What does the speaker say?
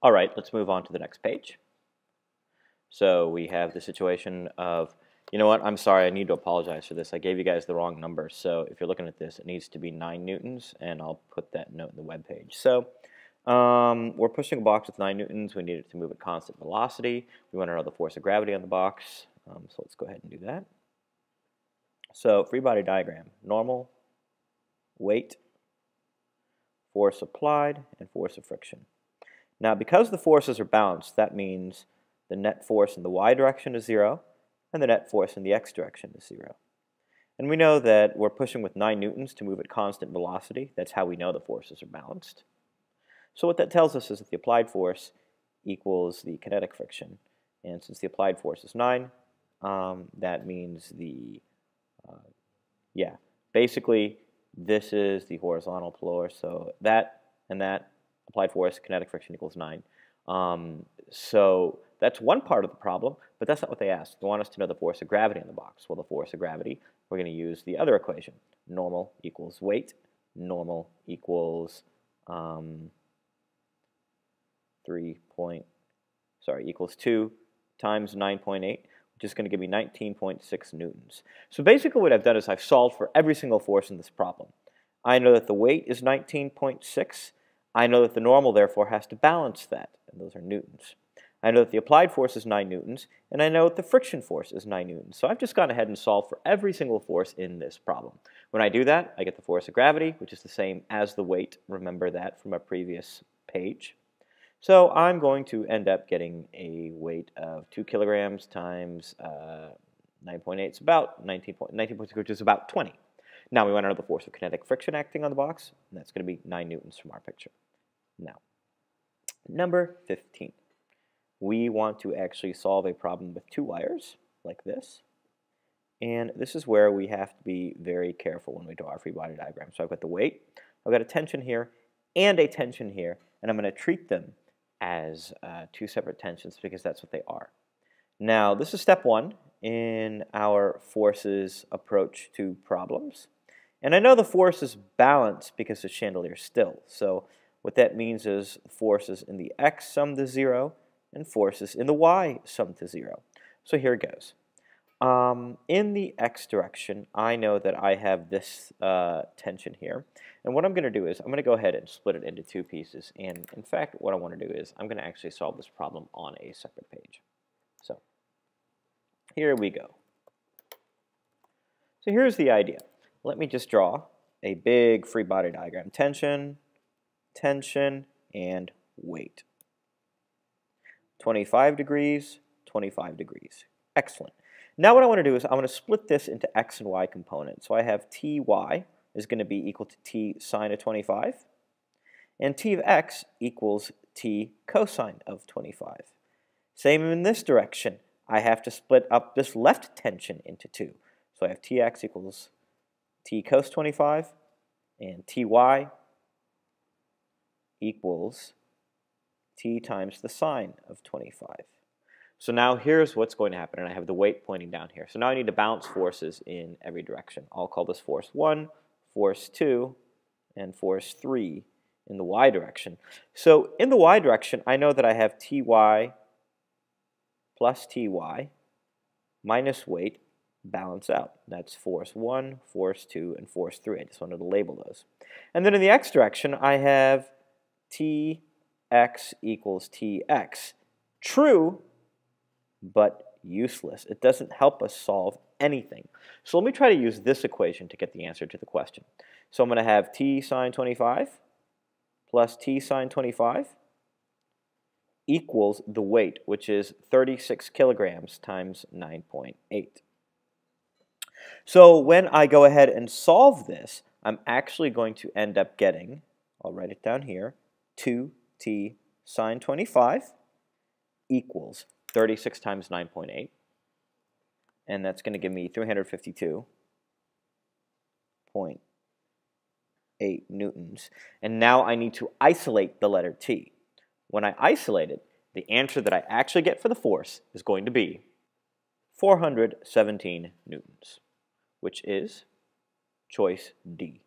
All right, let's move on to the next page. So we have the situation of, you know what, I'm sorry, I need to apologize for this. I gave you guys the wrong number. So if you're looking at this, it needs to be 9 newtons, and I'll put that note in the web page. So um, we're pushing a box with 9 newtons. We need it to move at constant velocity. We want to know the force of gravity on the box. Um, so let's go ahead and do that. So free body diagram, normal, weight, force applied, and force of friction. Now, because the forces are balanced, that means the net force in the y direction is 0, and the net force in the x direction is 0. And we know that we're pushing with 9 newtons to move at constant velocity. That's how we know the forces are balanced. So what that tells us is that the applied force equals the kinetic friction. And since the applied force is 9, um, that means the, uh, yeah, basically this is the horizontal floor. So that and that applied force, kinetic friction equals 9. Um, so that's one part of the problem, but that's not what they asked. They want us to know the force of gravity in the box. Well, the force of gravity, we're going to use the other equation. Normal equals weight. Normal equals um, 3 point, sorry, equals 2 times 9.8, which is going to give me 19.6 newtons. So basically what I've done is I've solved for every single force in this problem. I know that the weight is 19.6, I know that the normal, therefore, has to balance that, and those are newtons. I know that the applied force is 9 newtons, and I know that the friction force is 9 newtons. So I've just gone ahead and solved for every single force in this problem. When I do that, I get the force of gravity, which is the same as the weight. Remember that from a previous page. So I'm going to end up getting a weight of 2 kilograms times uh, 9.8. It's about 19.6, which is about 20. Now we want to know the force of kinetic friction acting on the box, and that's going to be 9 newtons from our picture. Now, number 15. We want to actually solve a problem with two wires, like this. And this is where we have to be very careful when we draw our free body diagram. So I've got the weight, I've got a tension here, and a tension here, and I'm going to treat them as uh, two separate tensions because that's what they are. Now, this is step one in our forces approach to problems. And I know the force is balanced because the chandelier still. So what that means is forces in the x sum to 0 and forces in the y sum to 0. So here it goes. Um, in the x direction, I know that I have this uh, tension here. And what I'm going to do is I'm going to go ahead and split it into two pieces. And in fact, what I want to do is I'm going to actually solve this problem on a separate page. So here we go. So here's the idea. Let me just draw a big free body diagram. Tension, tension, and weight. 25 degrees, 25 degrees. Excellent. Now what I want to do is I want to split this into x and y components. So I have ty is going to be equal to t sine of 25, and t of x equals t cosine of 25. Same in this direction. I have to split up this left tension into two. So I have tx equals t cos 25, and ty equals t times the sine of 25. So now here's what's going to happen, and I have the weight pointing down here. So now I need to balance forces in every direction. I'll call this force 1, force 2, and force 3 in the y direction. So in the y direction, I know that I have ty plus ty minus weight balance out. That's force 1, force 2, and force 3. I just wanted to label those. And then in the x direction, I have tx equals tx. True, but useless. It doesn't help us solve anything. So let me try to use this equation to get the answer to the question. So I'm going to have t sine 25 plus t sine 25 equals the weight, which is 36 kilograms times 9.8. So when I go ahead and solve this, I'm actually going to end up getting, I'll write it down here, 2t sine 25 equals 36 times 9.8. And that's going to give me 352.8 newtons. And now I need to isolate the letter t. When I isolate it, the answer that I actually get for the force is going to be 417 newtons, which is choice D.